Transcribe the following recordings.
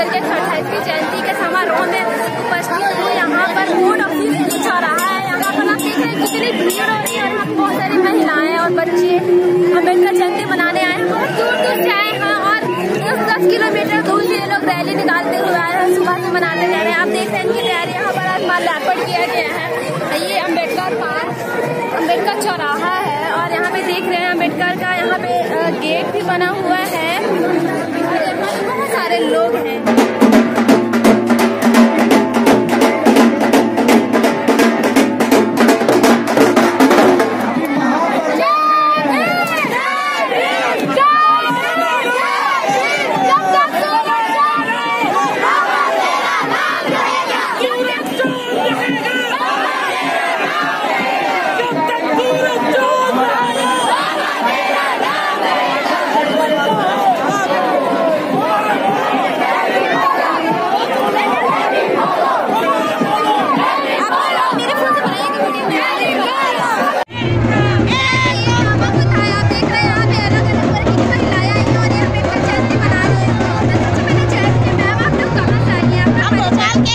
भीमराव अंबेडकर के अठाईसवीं जयंती के समारोह में उपस्थित हुई यहाँ पर बोर्ड ऑफ़िस चौराहा है। यहाँ पर आप देख रहे हैं कितनी भीड़ हो रही है। और यहाँ बहुत सारी महिलाएँ और बच्चे अंबेडकर जयंती मनाने आए हैं। बहुत दूर दूर से आए हैं और दस दस किलोमीटर दूर से ये लोग रैली निकालते हुए आए हैं। सुबह से मनाने जा रहे हैं। आप देख रहे हैं इनकी तैयारी यहाँ पर आज माल्यार्पण किया गया है। ये अंबेडकर पार्क, अंबेडकर चौराहा है और यहाँ पे देख रहे हैं अंबेडकर का यहाँ पे गेट भी बना हुआ है। और यहाँ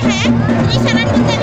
पे बहुत सारे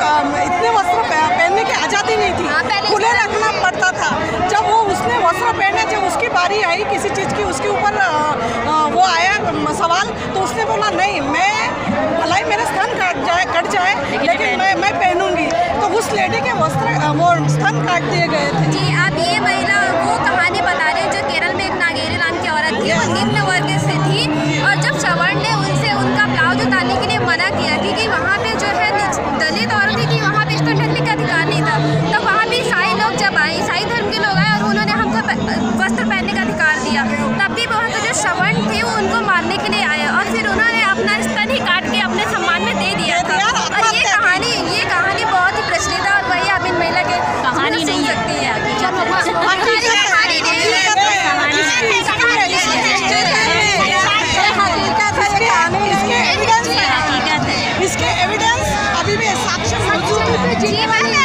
इतने वस्त्र पहनने की आज़ादी नहीं थी। हाँ, खुले रखना पड़ता था। जब वो उसने वस्त्र पहने जब उसकी बारी आई किसी चीज़ की उसके ऊपर वो आया सवाल तो उसने बोला नहीं मैं भलाई मेरे स्तन कट जाए कट जाए लेकिन मैं मैं पहनूँगी। तो उस लेडी के वस्त्र वो स्तन काट दिए गए थे। जी आप ये महिला वो कहानी बता रहे हैं जो केरल में एक नागेरी नाम की औरत थी ईसाई धर्म के लोग आए और उन्होंने हमको वस्त्र पहनने का अधिकार दिया। तब भी वहाँ के जो श्रवण थे वो उनको मारने के लिए आए और फिर उन्होंने अपना स्तन ही काट के अपने सम्मान में दे दिया और ये कहानी ये कहानी बहुत ही प्रचलित है और वही अमीन महिला के कहानी नहीं सकती है इसके एविडेंस अभी भी साक्ष्य मौजूद है।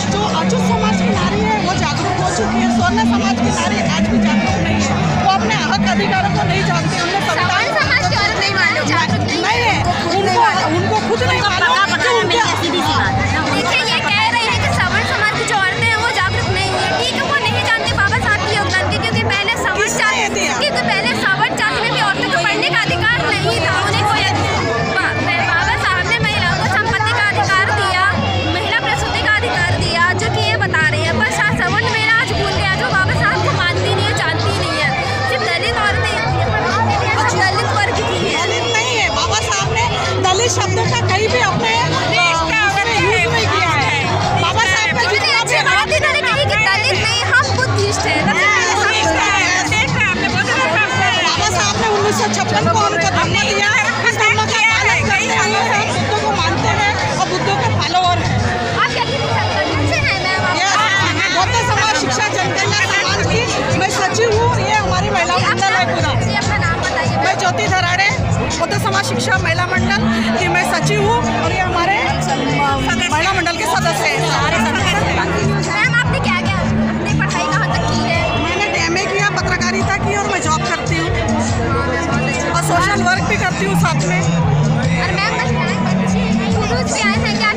I just. सौ छप्पन को हमको दिया इस धम्म का पालन करते हुए हम बुद्ध को मानते हैं और बुद्ध के फॉलोअर हैं हैं समाज शिक्षा जनकल्याण समाज की मैं सचिव हूँ ये हमारी महिला मंडल है पूरा। मैं ज्योति धराड़े बौद्ध समाज शिक्षा महिला मंडल की मैं सचिव हूँ और ये हमारे महिला मंडल के सदस्य हैं। करती हूँ साथ में। और मैम बस बच्चे हैं क्या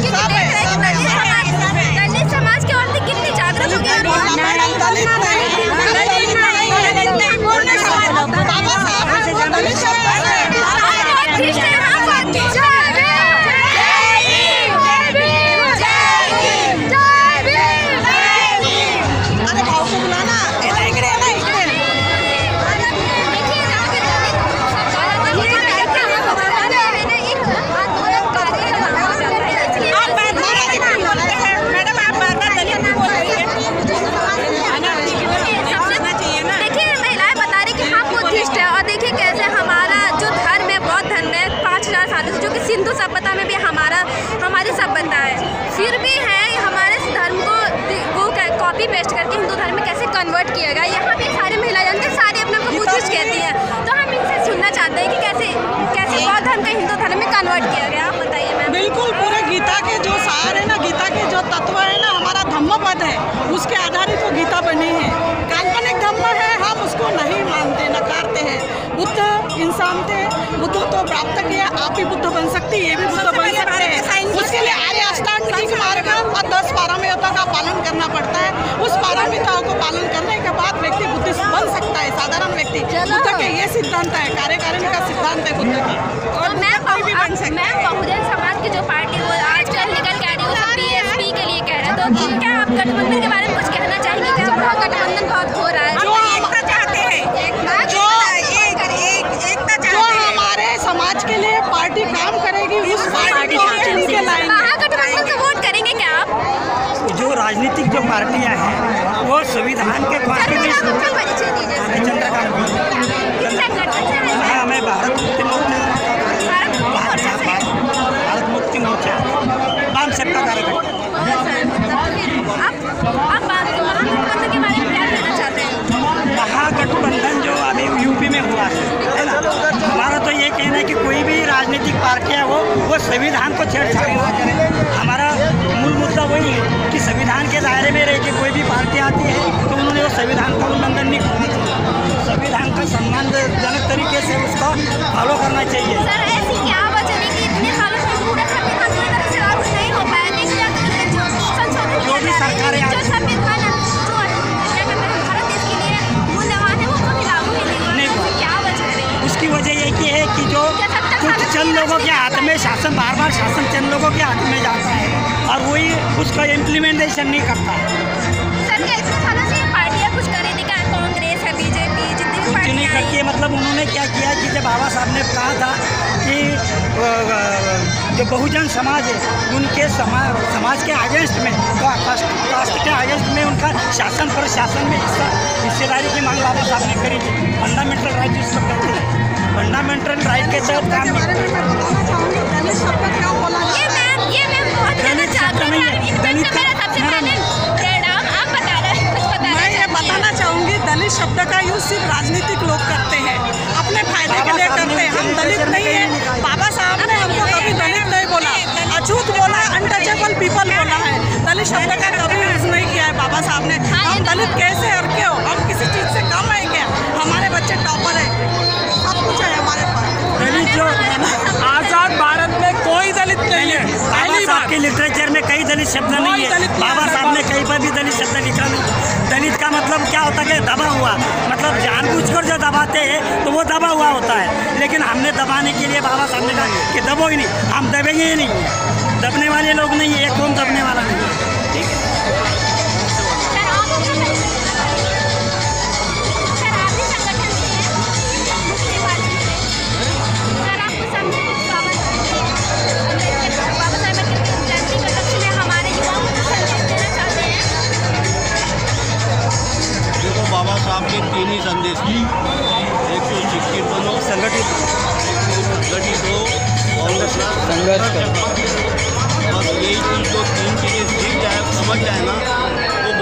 उसके आधारित वो गीता बनी है। काल्पनिक धर्म है हम उसको नहीं मानते नकारते हैं। बुद्ध इंसान थे बुद्ध तो प्राप्त किया आप भी बुद्ध बन सकती ये भी बुद्ध बन सकते हैं। उसके लिए आर्य अष्टांगिक मार्ग और दस पारमिता का पालन करना पड़ता है। उस पारमिताओं को पालन करने के बाद व्यक्ति बुद्धिस्ट बन सकता है साधारण व्यक्ति। बुद्ध के ये सिद्धांत है कार्यकारिणी का सिद्धांत है बुद्ध की। और मैं अब मैं बहुजन समाज की जो पार्टी वो आजकल निकल के आ रही है बीएसपी के लिए कह रहे हैं। तो क्या आप गठबंधन के बारे में कुछ कहना चाहेंगे क्या महागठबंधन बहुत हो रहा है जो हम चाहते हैं जो एक एक एकता जो चाहते हैं हमारे समाज के लिए पार्टी काम करेगी उस पार्टी को हम चुन के लाएँगे महागठबंधन को वोट करेंगे क्या आप जो राजनीतिक जो पार्टियाँ हैं। वो संविधान के कॉन्स्टिट्यूशन हैं मैं भारत मुक्ति मोर्चा भारत मुक्ति मोर्चा वाम सेक्टर कार्यकर्ता। आप आप महागठबंधन जो अभी यूपी में हुआ है है ना? हमारा तो ये कहना है कि कोई भी राजनीतिक पार्टियाँ हो वो संविधान को छेड़छाड़ ना करें हमारा मूल मुद्दा वही है। दायरे में रह के कोई भी पार्टी आती है तो उन्होंने वो संविधान का उल्लंघन नहीं करना चाहिए संविधान का सम्मानजनक तरीके से उसका फॉलो करना चाहिए। सर ऐसी क्या वजह कि इतने सालों से पूरा संविधान पूरी तरह से लागू नहीं हो पाया? देखिए जो संशोधन जो भी सरकारें जो संविधान रही उसकी वजह ये की है कि जो कुछ चंद लोगों के हाथ में शासन बार बार शासन चंद लोगों के हाथ में जाता है। और वही उसका इम्प्लीमेंटेशन नहीं करता। है सर क्या इतने सालों से ये कुछ कर? कांग्रेस है बीजेपी जितनी भी कुछ नहीं करती है मतलब उन्होंने क्या किया कि जब बाबा साहब ने कहा था कि जो बहुजन समाज है उनके समाज समाज के अगेंस्ट में का- कास्ट के अगेंस्ट में उनका शासन पर शासन में हिस्सा हिस्सेदारी की मांग बाबा साहब ने करी थी। फंडामेंटल राइट जिसको कहते हैं। फंडामेंटल राइट के तहत काम ये मैम ये मैम बहुत सिर्फ़ राजनीतिक लोग करते हैं अपने फ़ायदे के लिए करते हैं। हम दलित नहीं साहब के लिटरेचर में कई दलित शब्द नहीं है। बाबा साहब ने कहीं पर भी दलित शब्द लिखा नहीं। दलित का मतलब क्या होता है दबा हुआ। मतलब जानबूझकर जो दबाते हैं तो वो दबा हुआ होता है। लेकिन हमने दबाने के लिए बाबा साहब ने कहा कि दबोगे ही नहीं हम दबेंगे ही नहीं। दबने वाले लोग नहीं है एक कौन दबने वाला नहीं है।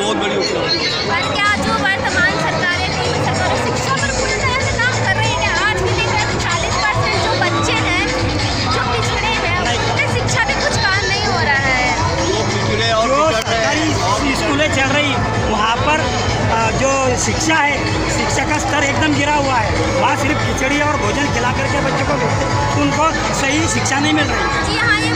बहुत बड़ी उपलब्धि है। पर क्या जो वर्तमान सरकार है सरकार शिक्षा पर पूरी तरह से काम कर रही है? आज भी देख रहे चालीस परसेंट जो बच्चे हैं जो पिछड़े हैं उनके शिक्षा कुछ काम नहीं हो रहा है। पिछड़े और हैं। सरकारी स्कूलें चल रही वहाँ पर जो शिक्षा है शिक्षा का स्तर एकदम गिरा हुआ है। वहाँ सिर्फ़ खिचड़ी और भोजन खिला करके बच्चों को भेजते उनको सही शिक्षा नहीं मिल रही। जी हाँ ये